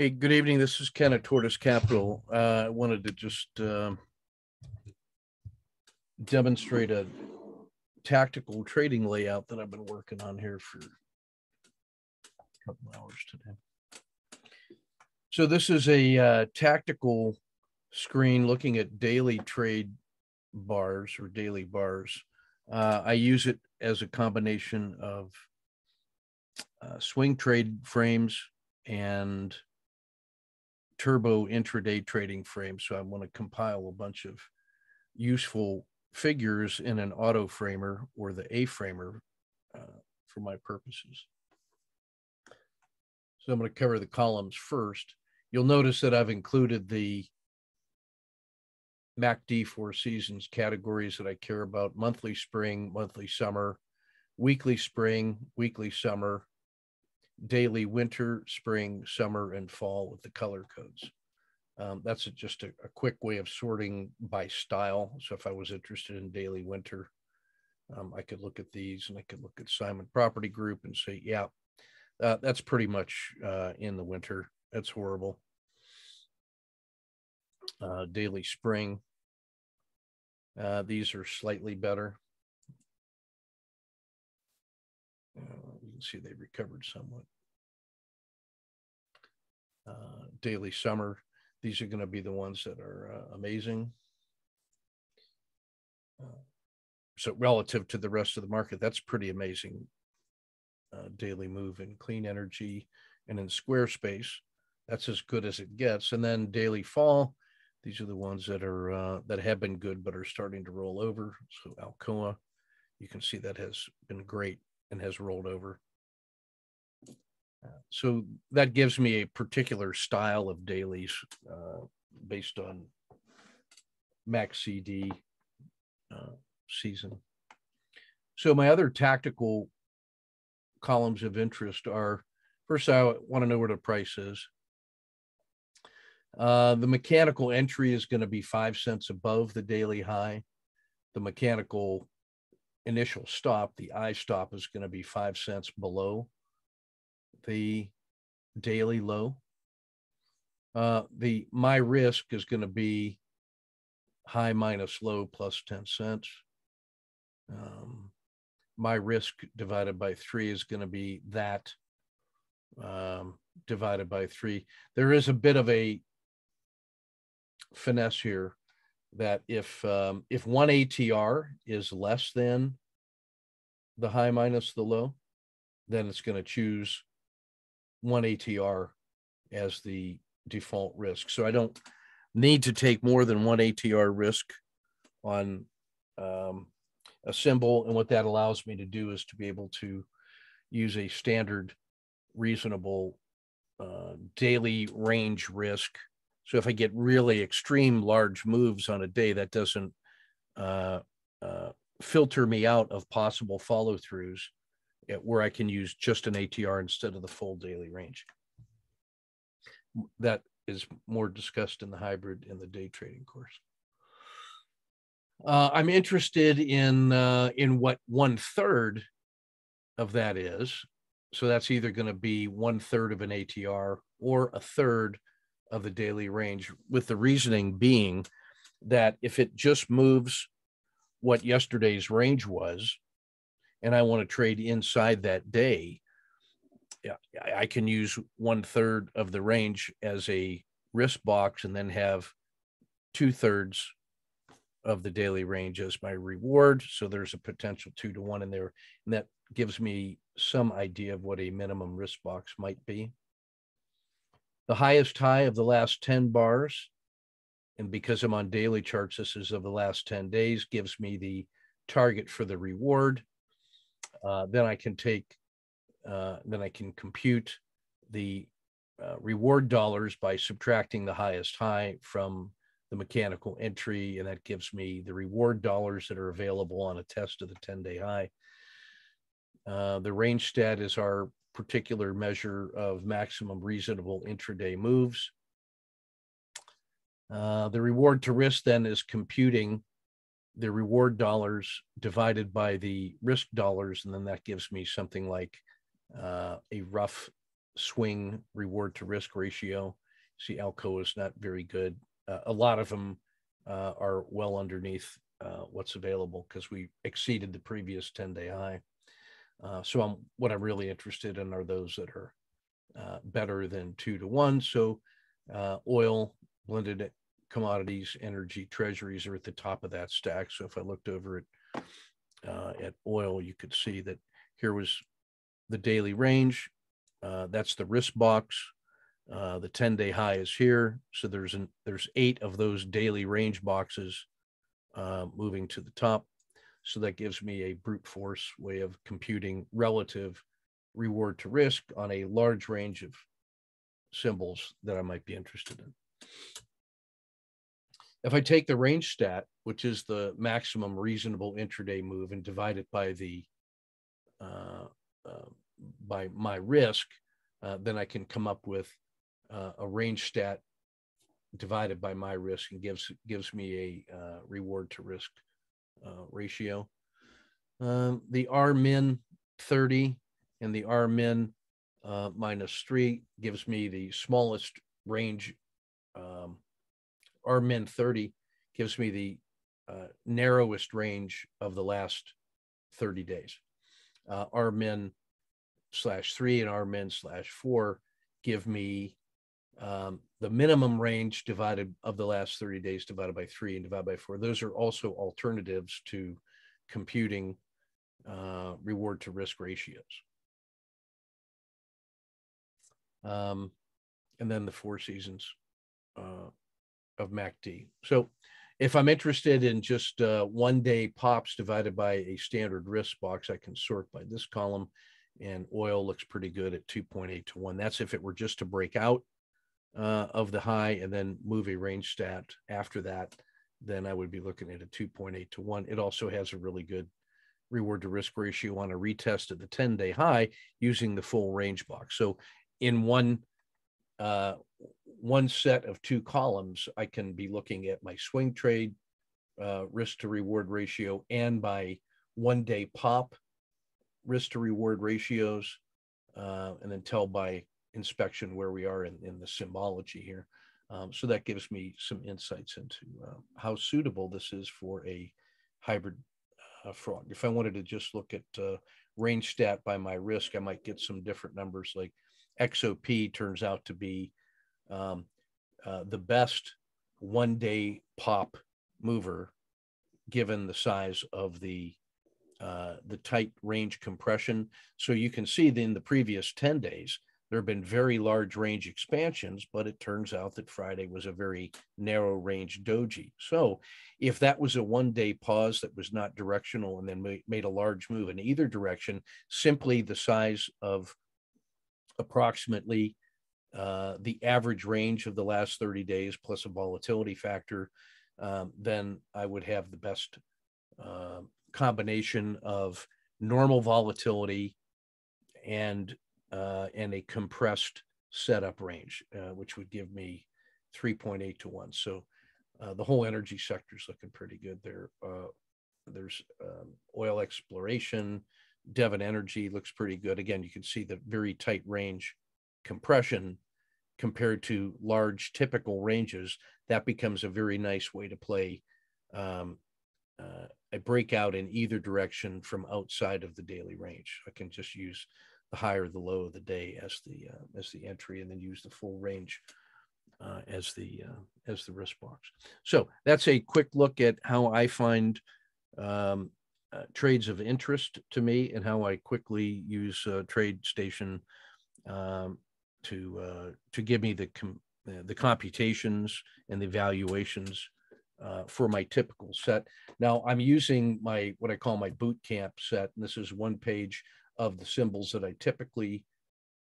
Hey, good evening. This is Ken at Tortoise Capital. Uh, I wanted to just um, demonstrate a tactical trading layout that I've been working on here for a couple hours today. So this is a uh, tactical screen looking at daily trade bars or daily bars. Uh, I use it as a combination of uh, swing trade frames and turbo intraday trading frame. So I want to compile a bunch of useful figures in an auto framer or the A framer uh, for my purposes. So I'm going to cover the columns first. You'll notice that I've included the MACD Four Seasons categories that I care about monthly spring, monthly summer, weekly spring, weekly summer, daily winter, spring, summer, and fall with the color codes. Um, that's a, just a, a, quick way of sorting by style. So if I was interested in daily winter, um, I could look at these and I could look at Simon Property Group and say, yeah, uh, that's pretty much uh, in the winter. That's horrible. Uh, daily spring. Uh, these are slightly better. Can see they've recovered somewhat. Uh, daily summer, these are going to be the ones that are uh, amazing. Uh, so relative to the rest of the market, that's pretty amazing. Uh, daily move in clean energy and in Squarespace, that's as good as it gets. And then daily fall, these are the ones that are uh, that have been good but are starting to roll over. So Alcoa, you can see that has been great and has rolled over. So that gives me a particular style of dailies uh, based on MACD uh, season. So my other tactical columns of interest are first, I want to know where the price is. Uh, the mechanical entry is going to be five cents above the daily high. The mechanical initial stop, the I stop, is going to be five cents below the daily low. Uh, the my risk is going to be high minus low plus 10 cents. Um, my risk divided by three is going to be that um, divided by three. There is a bit of a finesse here that if um, if one ATR is less than the high minus the low, then it's going to choose one ATR as the default risk. So I don't need to take more than one ATR risk on um, a symbol. And what that allows me to do is to be able to use a standard, reasonable uh, daily range risk. So if I get really extreme large moves on a day, that doesn't uh, uh, filter me out of possible follow throughs where I can use just an ATR instead of the full daily range. That is more discussed in the hybrid in the day trading course. Uh, I'm interested in uh, in what one third of that is. So that's either going to be one third of an ATR or a third of the daily range, with the reasoning being that if it just moves what yesterday's range was, and I want to trade inside that day, I can use one third of the range as a risk box and then have two thirds of the daily range as my reward. So there's a potential two to one in there. And that gives me some idea of what a minimum risk box might be. The highest high of the last 10 bars, and because I'm on daily charts, this is of the last 10 days, gives me the target for the reward. Uh, then I can take, uh, then I can compute the uh, reward dollars by subtracting the highest high from the mechanical entry, and that gives me the reward dollars that are available on a test of the 10 day high. Uh, the range stat is our particular measure of maximum reasonable intraday moves. Uh, the reward to risk then is computing the reward dollars divided by the risk dollars, and then that gives me something like uh, a rough swing reward to risk ratio. See, Alco is not very good. Uh, a lot of them uh, are well underneath uh, what's available because we exceeded the previous 10 day high. Uh, so I'm, what I'm really interested in are those that are uh, better than two to one. So oil, blended commodities, energy, treasuries are at the top of that stack. So if I looked over at uh, at oil, you could see that here was the daily range. Uh, that's the risk box. Uh, the 10 day high is here. So there's an, there's eight of those daily range boxes uh, moving to the top. So that gives me a brute force way of computing relative reward to risk on a large range of symbols that I might be interested in. If I take the range stat, which is the maximum reasonable intraday move, and divide it by the uh, uh, by my risk, uh, then I can come up with uh, a range stat divided by my risk and gives gives me a uh, reward to risk uh, ratio. Um, the R min 30 and the R min minus three gives me the smallest range. Um, R min 30 gives me the uh, narrowest range of the last 30 days. Uh, R min slash three and R min slash four give me um, the minimum range divided of the last 30 days divided by three and divided by four. Those are also alternatives to computing uh, reward to risk ratios. Um, and then the four seasons uh, of MACD. So if I'm interested in just uh, one day pops divided by a standard risk box, I can sort by this column and oil looks pretty good at 2.8 to 1. That's if it were just to break out uh, of the high and then move a range stat after that, then I would be looking at a 2.8 to 1. It also has a really good reward to risk ratio on a retest of the 10 day high using the full range box. So in one uh, one set of two columns, I can be looking at my swing trade uh, risk to reward ratio and my one day pop risk to reward ratios, uh, and then tell by inspection where we are in, in the symbology here. Um, so that gives me some insights into uh, how suitable this is for a hybrid uh, frog. If I wanted to just look at uh, range stat by my risk, I might get some different numbers like XOP turns out to be um, uh, the best one day pop mover given the size of the uh, the tight range compression. So you can see that in the previous 10 days, there have been very large range expansions, but it turns out that Friday was a very narrow range doji. So if that was a one day pause that was not directional and then made a large move in either direction, simply the size of approximately uh, the average range of the last 30 days plus a volatility factor, um, then I would have the best uh, combination of normal volatility and uh, and a compressed setup range, uh, which would give me 3.8 to 1. So uh, the whole energy sector is looking pretty good there. Uh, there's um, oil exploration, Devon Energy looks pretty good. Again, you can see the very tight range compression compared to large typical ranges. That becomes a very nice way to play um, uh, a breakout in either direction from outside of the daily range. I can just use the high or the low of the day as the uh, as the entry, and then use the full range uh, as the uh, as the risk box. So that's a quick look at how I find um, uh, trades of interest to me and how I quickly use uh, TradeStation um, to uh, to give me the com- uh, the computations and the evaluations uh, for my typical set. Now I'm using my what I call my boot camp set, and this is one page of the symbols that I typically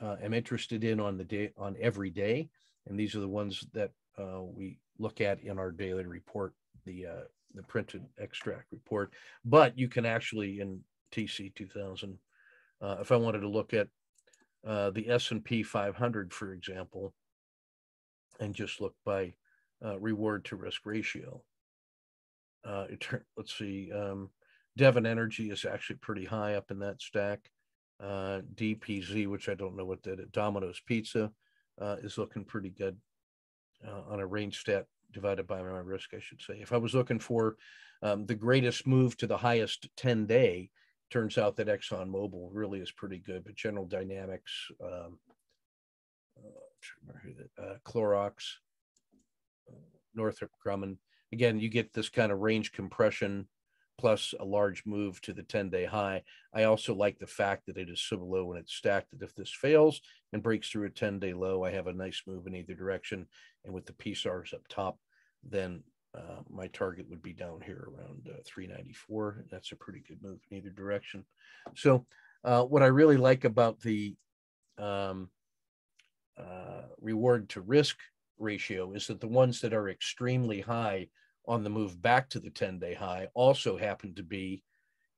uh, am interested in on the day on every day, and these are the ones that we look at in our daily report. The the printed extract report, but you can actually in TC 2000, uh, if I wanted to look at uh, the S&P 500, for example, and just look by uh, reward to risk ratio. Uh, let's see, um, Devon Energy is actually pretty high up in that stack. Uh, DPZ, which I don't know what that, Domino's Pizza, uh, is looking pretty good. On a range stat divided by my risk, I should say. If I was looking for um, the greatest move to the highest 10 day, turns out that Exxon Mobil really is pretty good, but General Dynamics, um, uh, uh, Clorox, uh, Northrop Grumman. Again, you get this kind of range compression plus a large move to the 10 day high. I also like the fact that it is so low when it's stacked that if this fails and breaks through a 10 day low, I have a nice move in either direction. And with the PSARs up top, then uh, my target would be down here around uh, 394. And that's a pretty good move in either direction. So, uh, what I really like about the um, uh, reward to risk ratio is that the ones that are extremely high on the move back to the 10 day high also happened to be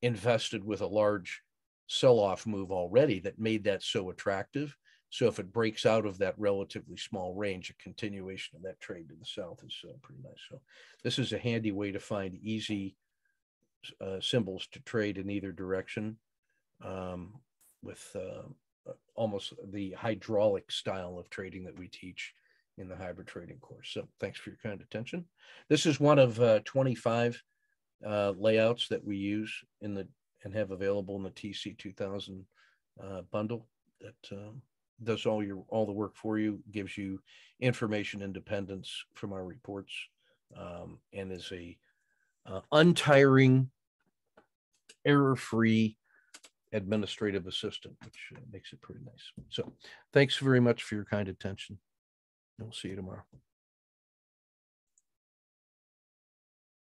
invested with a large sell off move already that made that so attractive. So if it breaks out of that relatively small range, a continuation of that trade to the south is uh, pretty nice. So this is a handy way to find easy uh, symbols to trade in either direction um, with uh, almost the hydraulic style of trading that we teach in the hybrid trading course. So thanks for your kind attention. This is one of uh, 25 uh, layouts that we use in the and have available in the TC 2000 uh, bundle that um, does all your all the work for you, gives you information independence from our reports, um, and is a uh, untiring, error-free administrative assistant, which uh, makes it pretty nice. So thanks very much for your kind attention. We'll see you tomorrow.